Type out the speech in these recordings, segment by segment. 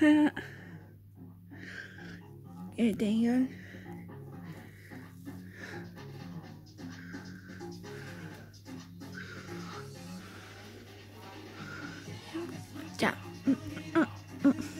You're danger. Ja. Mm, mm, mm.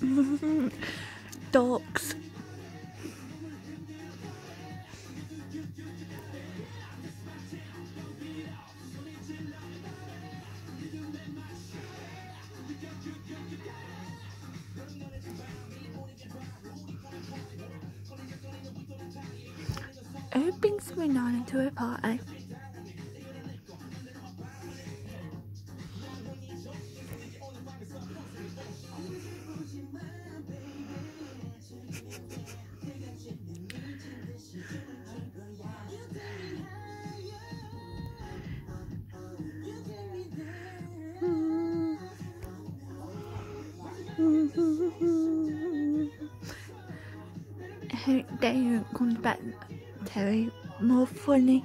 Dogs. Who brings me on into a party? Hur det är ju konstnär Terry more funny.